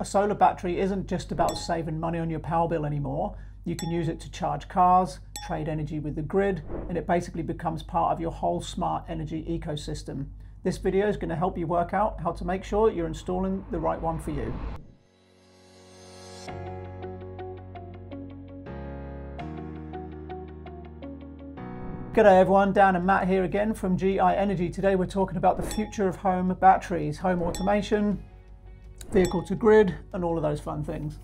a solar battery isn't just about saving money on your power bill anymore. You can use it to charge cars, trade energy with the grid, and it basically becomes part of your whole smart energy ecosystem. This video is going to help you work out how to make sure you're installing the right one for you. G'day everyone, Dan and Matt here again from GI Energy. Today we're talking about the future of home batteries, home automation, vehicle to grid, and all of those fun things.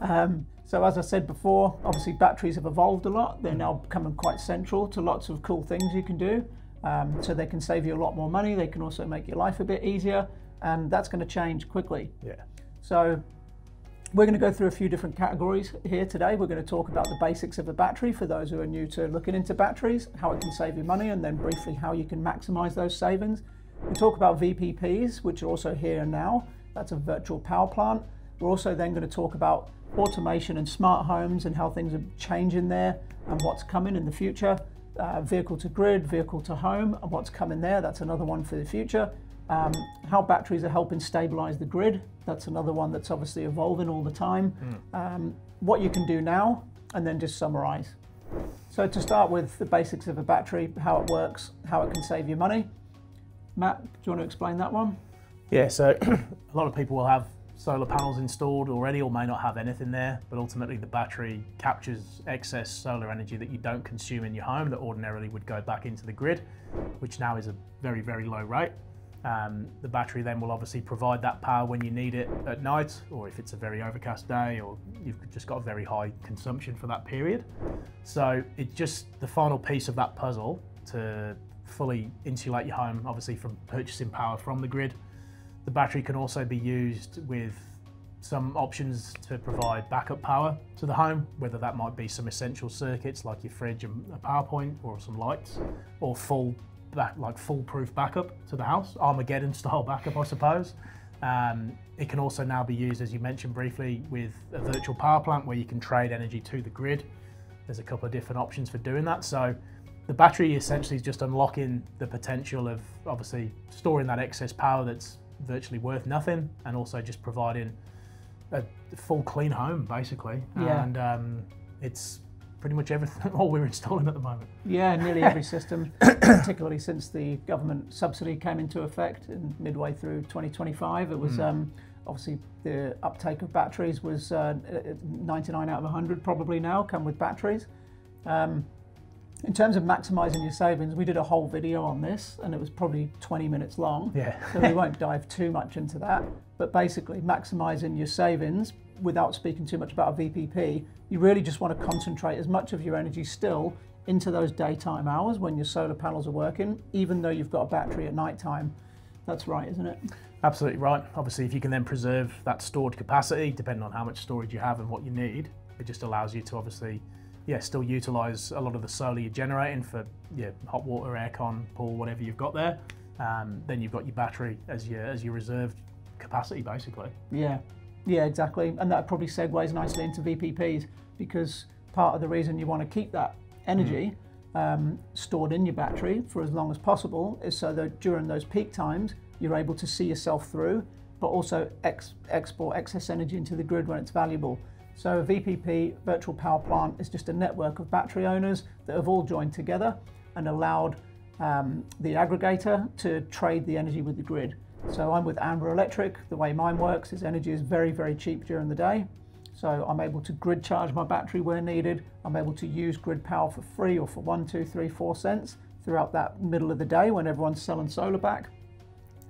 Um, so as I said before, obviously batteries have evolved a lot. They're now becoming quite central to lots of cool things you can do. Um, so they can save you a lot more money. They can also make your life a bit easier, and that's going to change quickly. Yeah. So we're going to go through a few different categories here today. We're going to talk about the basics of a battery for those who are new to looking into batteries, how it can save you money, and then briefly how you can maximize those savings. We talk about VPPs, which are also here and now. That's a virtual power plant. We're also then going to talk about automation and smart homes and how things are changing there and what's coming in the future. Uh, vehicle to grid, vehicle to home, and what's coming there. That's another one for the future. Um, how batteries are helping stabilize the grid. That's another one that's obviously evolving all the time. Mm. Um, what you can do now, and then just summarize. So to start with the basics of a battery, how it works, how it can save you money. Matt, do you want to explain that one? Yeah, so a lot of people will have solar panels installed already or may not have anything there, but ultimately the battery captures excess solar energy that you don't consume in your home that ordinarily would go back into the grid, which now is a very, very low rate. Um, the battery then will obviously provide that power when you need it at night, or if it's a very overcast day, or you've just got a very high consumption for that period. So it's just the final piece of that puzzle to fully insulate your home, obviously from purchasing power from the grid. The battery can also be used with some options to provide backup power to the home, whether that might be some essential circuits like your fridge and a power point or some lights, or full back, like foolproof backup to the house, Armageddon style backup, I suppose. Um, it can also now be used, as you mentioned briefly, with a virtual power plant where you can trade energy to the grid. There's a couple of different options for doing that. So the battery essentially is just unlocking the potential of obviously storing that excess power that's virtually worth nothing and also just providing a full clean home basically. Yeah. And um, it's pretty much everything, all we're installing at the moment. Yeah, nearly every system, particularly since the government subsidy came into effect in midway through 2025. It was mm. um, obviously the uptake of batteries was uh, 99 out of 100 probably now come with batteries. Um, in terms of maximizing your savings, we did a whole video on this and it was probably 20 minutes long. Yeah. so we won't dive too much into that. But basically, maximizing your savings without speaking too much about a VPP, you really just want to concentrate as much of your energy still into those daytime hours when your solar panels are working, even though you've got a battery at nighttime. That's right, isn't it? Absolutely right. Obviously, if you can then preserve that stored capacity, depending on how much storage you have and what you need, it just allows you to obviously, yeah, still utilize a lot of the solar you're generating for yeah, hot water, aircon, pool, whatever you've got there. Um, then you've got your battery as your as your reserved capacity, basically. Yeah, yeah, exactly. And that probably segues nicely into VPPs because part of the reason you want to keep that energy mm. um, stored in your battery for as long as possible is so that during those peak times you're able to see yourself through, but also ex export excess energy into the grid when it's valuable. So a VPP, virtual power plant, is just a network of battery owners that have all joined together and allowed um, the aggregator to trade the energy with the grid. So I'm with Amber Electric. The way mine works is energy is very, very cheap during the day. So I'm able to grid charge my battery where needed. I'm able to use grid power for free or for one, two, three, four cents throughout that middle of the day when everyone's selling solar back.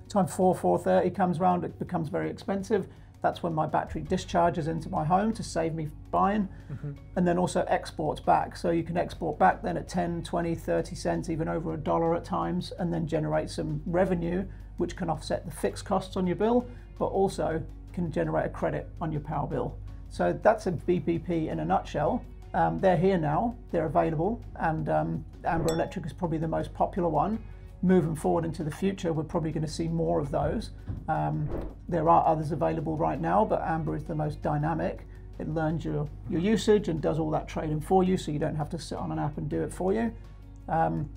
Time 4, 4.30 comes around, it becomes very expensive. That's when my battery discharges into my home to save me buying mm-hmm. and then also exports back. So you can export back then at 10, 20, 30 cents, even over a dollar at times, and then generate some revenue which can offset the fixed costs on your bill, but also can generate a credit on your power bill. So that's a VPP in a nutshell. Um, they're here now, they're available, and um, Amber Electric is probably the most popular one. Moving forward into the future, we're probably going to see more of those. Um, there are others available right now, but Amber is the most dynamic. It learns your, your usage and does all that trading for you, so you don't have to sit on an app and do it for you. Um,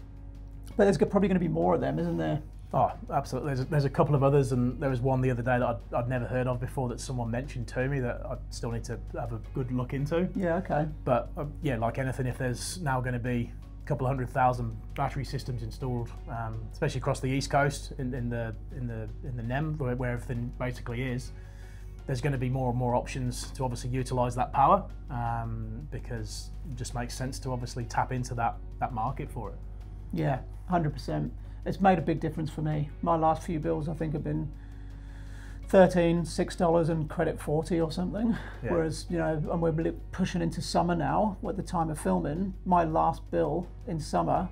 but there's probably going to be more of them, isn't there? Oh, absolutely. There's a, there's a couple of others, and there was one the other day that I'd, I'd never heard of before that someone mentioned to me that I still need to have a good look into. Yeah, okay. But uh, yeah, like anything, if there's now going to be a couple of hundred thousand battery systems installed, um, especially across the east coast in, in the in the in the NEM where, where everything basically is, there's going to be more and more options to obviously utilise that power um, because it just makes sense to obviously tap into that that market for it. Yeah, hundred percent. It's made a big difference for me. My last few bills, I think, have been 13 six dollars and credit 40 or something. Yeah. whereas you know and we're pushing into summer now at the time of filming. My last bill in summer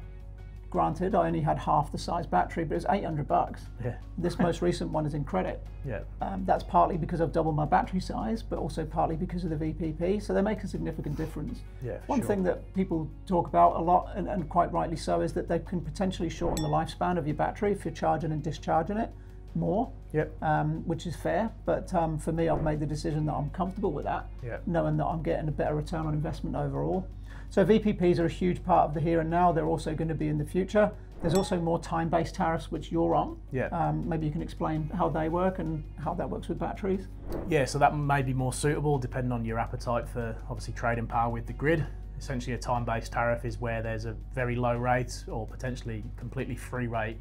granted i only had half the size battery but it was 800 bucks. Yeah, this most recent one is in credit. Yeah, um, that's partly because i've doubled my battery size but also partly because of the vpp so they make a significant difference. Yeah. one sure. thing that people talk about a lot, and, and quite rightly so, is that they can potentially shorten the lifespan of your battery if you're charging and discharging it more, Yep. um, which is fair. But um, for me, I've made the decision that I'm comfortable with that, Yeah. knowing that I'm getting a better return on investment overall. So VPPs are a huge part of the here and now. They're also going to be in the future. There's also more time-based tariffs, which you're on. Yeah. Um, maybe you can explain how they work and how that works with batteries. Yeah, so that may be more suitable depending on your appetite for obviously trading power with the grid. Essentially, a time based tariff is where there's a very low rate or potentially completely free rate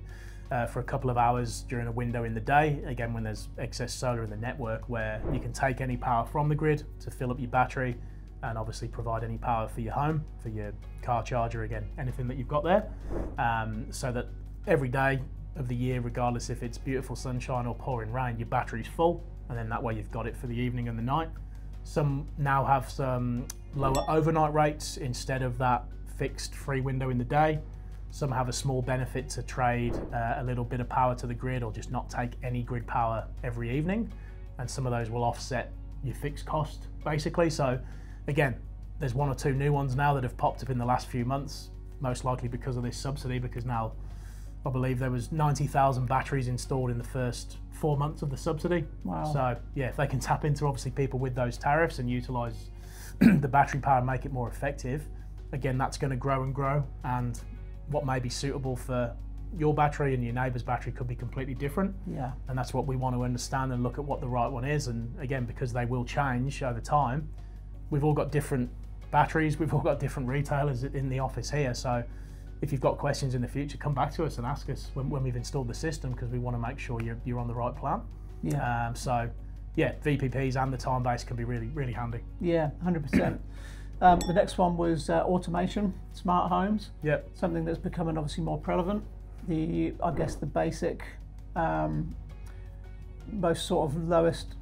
uh, for a couple of hours during a window in the day. Again, when there's excess solar in the network, where you can take any power from the grid to fill up your battery and obviously provide any power for your home, for your car charger, again, anything that you've got there. Um, so that every day of the year, regardless if it's beautiful sunshine or pouring rain, your battery's full, and then that way you've got it for the evening and the night. Some now have some lower overnight rates instead of that fixed free window in the day. Some have a small benefit to trade uh, a little bit of power to the grid or just not take any grid power every evening. And some of those will offset your fixed cost basically. So, again, there's one or two new ones now that have popped up in the last few months, most likely because of this subsidy, because now I believe there was 90,000 batteries installed in the first four months of the subsidy. Wow. So yeah, if they can tap into obviously people with those tariffs and utilise the battery power and make it more effective, again that's going to grow and grow. And what may be suitable for your battery and your neighbour's battery could be completely different. Yeah. And that's what we want to understand and look at what the right one is. And again, because they will change over time, we've all got different batteries, we've all got different retailers in the office here. So if you've got questions in the future, come back to us and ask us when, when we've installed the system because we want to make sure you're, you're on the right plan. Yeah. Um, so yeah, VPPs and the time base can be really, really handy. Yeah, hundred percent. Um, the next one was uh, automation, smart homes, Yep. something that's becoming obviously more prevalent. The I guess the basic, um, most sort of lowest,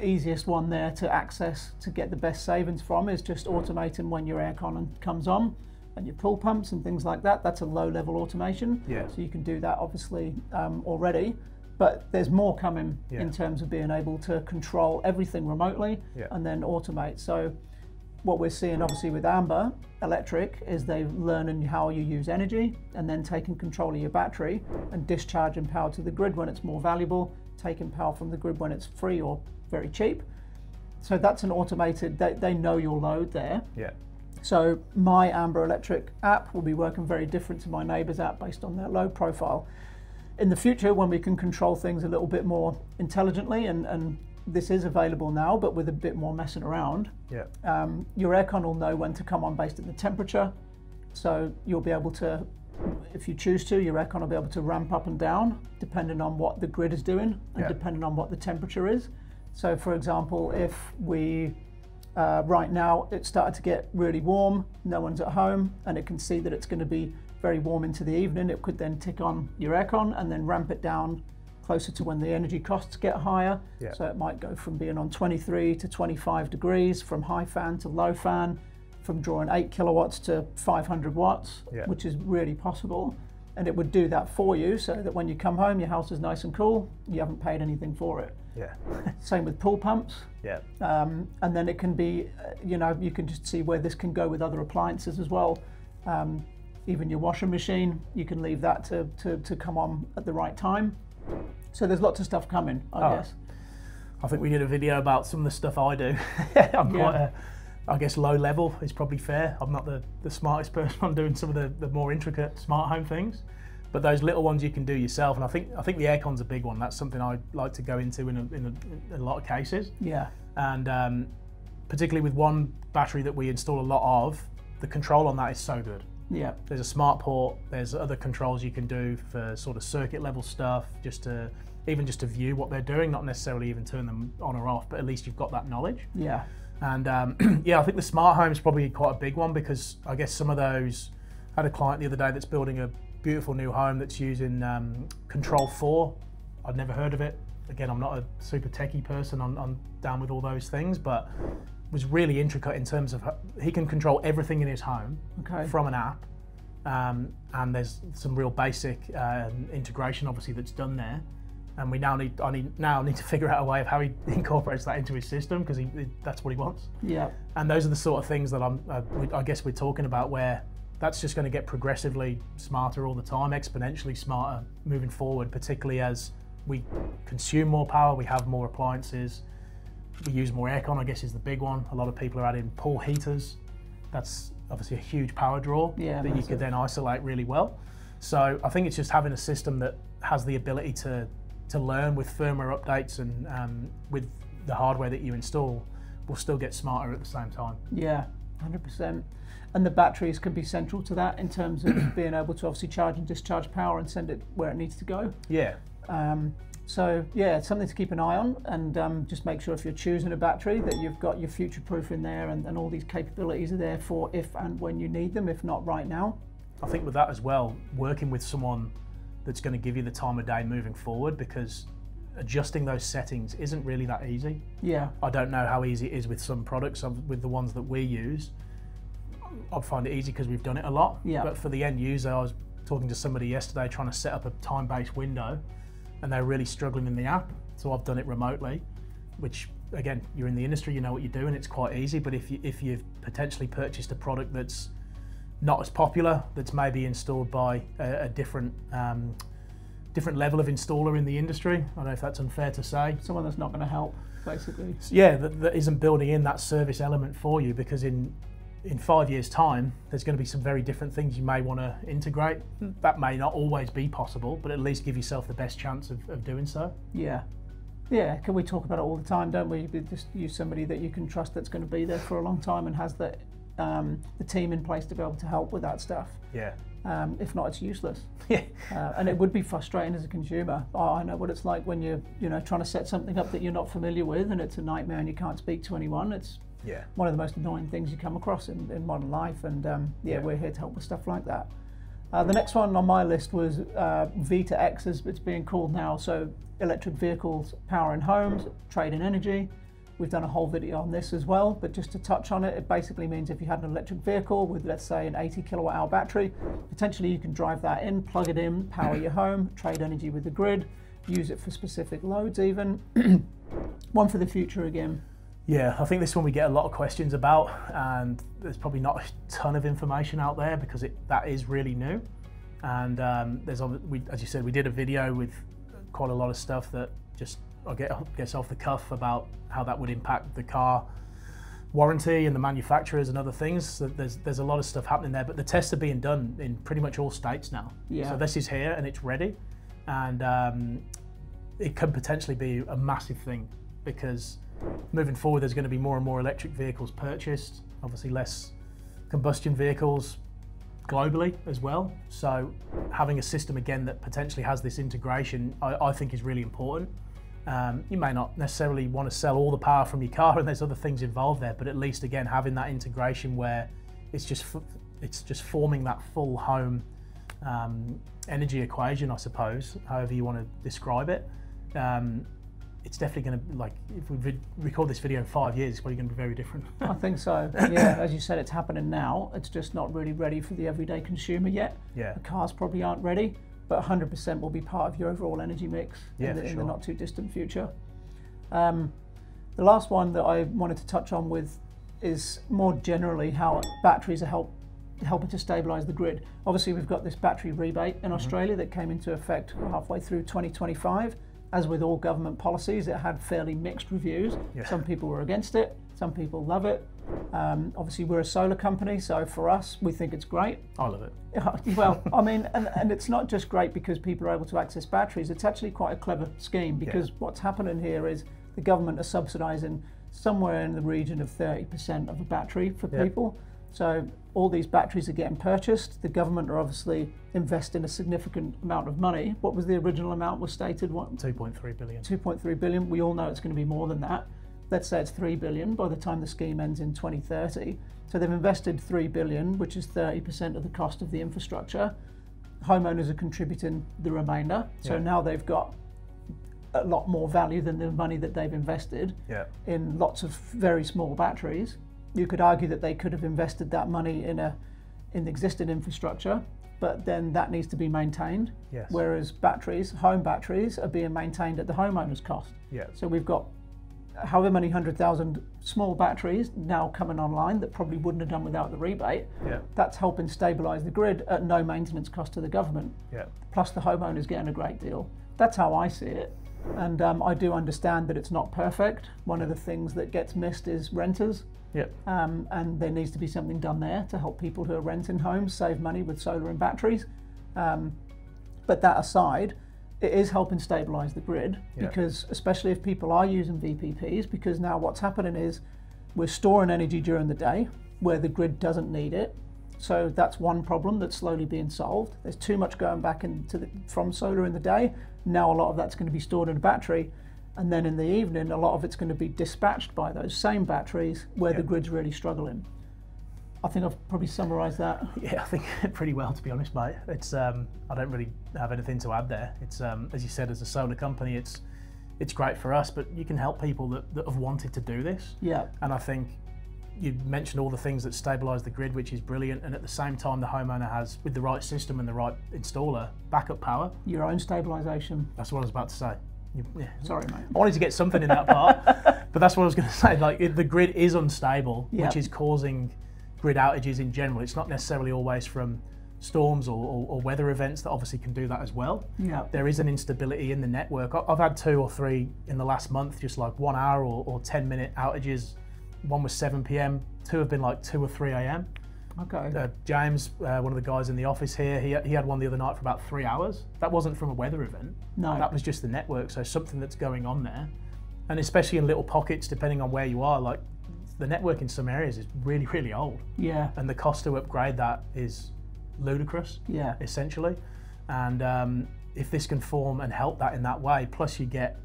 easiest one there to access to get the best savings from is just automating when your aircon comes on and your pool pumps and things like that. That's a low level automation. Yeah. So you can do that obviously um, already. But there's more coming Yeah. in terms of being able to control everything remotely Yeah. and then automate. So what we're seeing obviously with Amber Electric is they're learning how you use energy and then taking control of your battery and discharging power to the grid when it's more valuable, taking power from the grid when it's free or very cheap. So that's an automated, they, they know your load there. Yeah. So my Amber Electric app will be working very different to my neighbour's app based on their load profile. In the future, when we can control things a little bit more intelligently, and, and this is available now, but with a bit more messing around, Yeah. um, your aircon will know when to come on based on the temperature. So you'll be able to, if you choose to, your aircon will be able to ramp up and down depending on what the grid is doing and Yeah. depending on what the temperature is. So, for example, if we uh, right now it started to get really warm, no one's at home, and it can see that it's going to be very warm into the evening, it could then tick on your aircon and then ramp it down closer to when the energy costs get higher. Yeah. So it might go from being on 23 to 25 degrees, from high fan to low fan, from drawing 8 kilowatts to 500 watts, Yeah. which is really possible. And it would do that for you so that when you come home, your house is nice and cool, you haven't paid anything for it. Yeah. Same with pool pumps. Yeah. Um, and then it can be, uh, you know, you can just see where this can go with other appliances as well. Um, even your washing machine, you can leave that to, to, to come on at the right time. So there's lots of stuff coming, I Oh, guess. I think we did a video about some of the stuff I do. I'm quite, a, I guess, low level is probably fair. I'm not the, the smartest person on doing some of the, the more intricate smart home things. But those little ones you can do yourself, and I think I think the aircon's a big one. That's something I like to go into in a, in a, in a lot of cases, Yeah. and um, particularly with one battery that we install a lot of, the control on that is so good. Yeah. There's a smart port. There's other controls you can do for sort of circuit level stuff, just to even just to view what they're doing, not necessarily even turn them on or off, but at least you've got that knowledge. Yeah. And um, yeah, I think the smart home is probably quite a big one because I guess some of those. I had a client the other day that's building a beautiful new home that's using um, Control 4. I'd never heard of it. Again, I'm not a super techie person. I'm, I'm down with all those things, but was really intricate in terms of he can control everything in his home Okay. from an app. Um, and there's some real basic um, integration, obviously, that's done there. And we now need, I need now need to figure out a way of how he incorporates that into his system because he, that's what he wants. Yeah. And those are the sort of things that I'm, uh, we- I guess we're talking about where that's just going to get progressively smarter all the time, exponentially smarter moving forward, particularly as we consume more power, we have more appliances, we use more aircon, I guess is the big one. A lot of people are adding pool heaters. That's obviously a huge power draw Yeah, that you could then isolate really well. So I think it's just having a system that has the ability to to learn with firmware updates and um, with the hardware that you install will still get smarter at the same time. Yeah. Hundred percent. And the batteries can be central to that in terms of being able to obviously charge and discharge power and send it where it needs to go. Yeah, Um, so yeah, it's something to keep an eye on, and um, just make sure if you're choosing a battery that you've got your future proof in there, and, and all these capabilities are there for if and when you need them. If not right now, I think with that as well, working with someone that's going to give you the time of day moving forward because adjusting those settings isn't really that easy. yeah, I don't know how easy it is with some products. With the ones that we use, I find it easy because we've done it a lot. Yeah. But for the end user, I was talking to somebody yesterday trying to set up a time-based window, and they're really struggling in the app. So I've done it remotely, which again, you're in the industry, you know what you're doing. It's quite easy. But if you if you've potentially purchased a product that's not as popular, that's maybe installed by a, a different um, different level of installer in the industry. I don't know if that's unfair to say. someone that's not going to help, basically. Yeah, that, that isn't building in that service element for you because in in five years' time, there's going to be some very different things you may want to integrate. That may not always be possible, but at least give yourself the best chance of, of doing so. Yeah, yeah. Can we talk about it all the time, don't we? We Just use somebody that you can trust that's going to be there for a long time and has the um, the team in place to be able to help with that stuff. Yeah. Um, if not, it's useless. Yeah. Uh, and it would be frustrating as a consumer. Oh, I know what it's like when you're, you know, trying to set something up that you're not familiar with, and it's a nightmare, and you can't speak to anyone. It's Yeah. one of the most annoying things you come across in, in modern life, and um, yeah, Yeah. we're here to help with stuff like that. Uh, the next one on my list was uh, V2X, as it's being called now. So electric vehicles power in homes, trade in energy. We've done a whole video on this as well, but just to touch on it, it basically means if you had an electric vehicle with, let's say, an 80 kilowatt hour battery, potentially you can drive that in, plug it in, power your home, trade energy with the grid, use it for specific loads even. one for the future again. Yeah, I think this one we get a lot of questions about, and there's probably not a ton of information out there because it that is really new. And um, there's, we, as you said, we did a video with quite a lot of stuff that just I get gets off the cuff about how that would impact the car warranty and the manufacturers and other things. So there's there's a lot of stuff happening there, but the tests are being done in pretty much all states now. Yeah. So this is here and it's ready, and um, it could potentially be a massive thing because moving forward, there's going to be more and more electric vehicles purchased. Obviously, less combustion vehicles globally as well. So having a system again that potentially has this integration, I, I think is really important. Um, you may not necessarily want to sell all the power from your car, and there's other things involved there. But at least again, having that integration where it's just it's just forming that full home um, energy equation, I suppose, however you want to describe it. Um, it's definitely going to like if we record this video in five years, it's probably going to be very different. I think so. Yeah, as you said, it's happening now. It's just not really ready for the everyday consumer yet. yeah, The cars probably aren't ready, but 100% will be part of your overall energy mix Yeah, in, the, in the not too distant future. Um, the last one that I wanted to touch on with is more generally how batteries are help, helping to stabilise the grid. Obviously, we've got this battery rebate in Australia that came into effect halfway through 2025. As with all government policies, it had fairly mixed reviews. Yeah. Some people were against it, some people love it. Um, obviously, we're a solar company, so for us, we think it's great. I love it. well, I mean, and, and it's not just great because people are able to access batteries, it's actually quite a clever scheme because yeah. what's happening here is the government are subsidising somewhere in the region of 30% of a battery for yeah. people. So all these batteries are getting purchased. The government are obviously investing a significant amount of money. What was the original amount was stated? What? 2.3 billion. 2.3 billion. We all know it's going to be more than that. Let's say it's 3 billion by the time the scheme ends in 2030. So they've invested 3 billion, which is 30% of the cost of the infrastructure. Homeowners are contributing the remainder. So yeah. now they've got a lot more value than the money that they've invested yeah. in lots of very small batteries you could argue that they could have invested that money in a in existing infrastructure, but then that needs to be maintained. Yes. Whereas batteries, home batteries, are being maintained at the homeowner's cost. Yeah. So we've got however many hundred thousand small batteries now coming online that probably wouldn't have done without the rebate. Yeah. That's helping stabilise the grid at no maintenance cost to the government. Yeah. Plus the homeowner's getting a great deal. That's how I see it. And um, I do understand that it's not perfect. One of the things that gets missed is renters. Yep. Um, and there needs to be something done there to help people who are renting homes save money with solar and batteries. Um, but that aside, it is helping stabilise the grid yep. because, especially if people are using VPPs, because now what's happening is we're storing energy during the day where the grid doesn't need it. So that's one problem that's slowly being solved. There's too much going back into the, from solar in the day. Now a lot of that's going to be stored in a battery and then in the evening, a lot of it's going to be dispatched by those same batteries where the grid's really struggling. I think I've probably summarised that. Yeah, I think pretty well, to be honest, mate. It's um, I don't really have anything to add there. It's um, as you said, as a solar company, it's it's great for us, but you can help people that, that have wanted to do this. Yeah. And I think you mentioned all the things that stabilise the grid, which is brilliant, and at the same time, the homeowner has, with the right system and the right installer, backup power. Your own stabilisation. That's what I was about to say. Yeah. Sorry, mate. I wanted to get something in that part, but that's what I was going to say. Like it, the grid is unstable, yep. which is causing grid outages in general. It's not necessarily always from storms or, or, or, weather events that obviously can do that as well. Yeah. There is an instability in the network. I've had two or three in the last month, just like one hour or, or 10 minute outages. One was 7 p.m., two have been like 2 or 3 a.m. Okay. Uh, James, uh, one of the guys in the office here, he, he had one the other night for about three hours. That wasn't from a weather event. No. That was just the network. So something that's going on there. And especially in little pockets, depending on where you are, like the network in some areas is really, really old. Yeah. And the cost to upgrade that is ludicrous. Yeah. Essentially. And um, if this can form and help that in that way, plus you get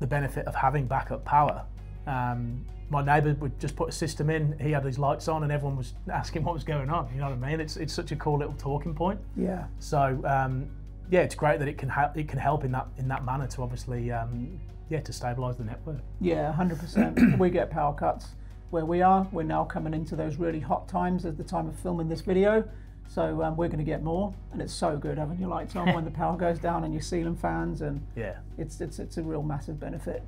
the benefit of having backup power. Um, my neighbour would just put a system in. He had his lights on, and everyone was asking what was going on. You know what I mean? It's it's such a cool little talking point. Yeah. So um, yeah, it's great that it can help. It can help in that in that manner to obviously um, yeah to stabilise the network. Yeah, hundred percent. We get power cuts where we are. We're now coming into those really hot times at the time of filming this video. So um, we're going to get more, and it's so good having your lights on when the power goes down and your ceiling fans, and yeah, it's it's it's a real massive benefit.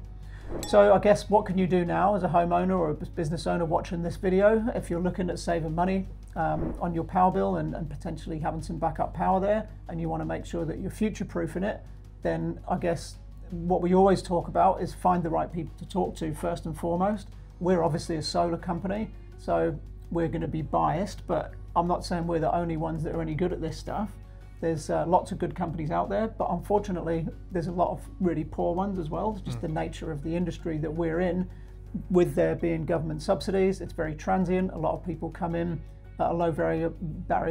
So I guess what can you do now as a homeowner or a business owner watching this video if you're looking at saving money um, on your power bill and, and, potentially having some backup power there and you want to make sure that you're future proofing it, then I guess what we always talk about is find the right people to talk to first and foremost. We're obviously a solar company, so we're going to be biased, but I'm not saying we're the only ones that are any good at this stuff. There's uh, lots of good companies out there, but unfortunately, there's a lot of really poor ones as well. It's just mm. the nature of the industry that we're in. With there being government subsidies, it's very transient. A lot of people come in at a low barrier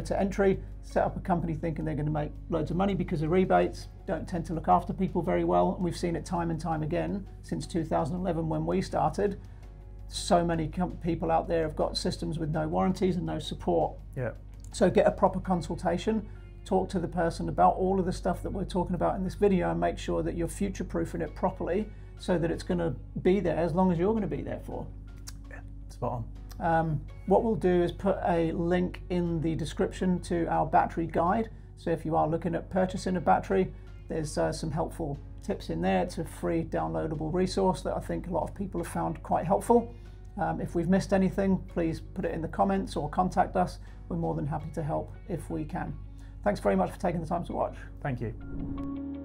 to entry, set up a company thinking they're going to make loads of money because of rebates, don't tend to look after people very well. And we've seen it time and time again since 2011 when we started. So many people out there have got systems with no warranties and no support. Yeah. So get a proper consultation talk to the person about all of the stuff that we're talking about in this video and make sure that you're future proofing it properly so that it's going to be there as long as you're going to be there for. Yeah, spot on. Um, what we'll do is put a link in the description to our battery guide. So if you are looking at purchasing a battery, there's uh, some helpful tips in there. It's a free downloadable resource that I think a lot of people have found quite helpful. Um, if we've missed anything, please put it in the comments or contact us. We're more than happy to help if we can. Thanks very much for taking the time to watch. Thank you.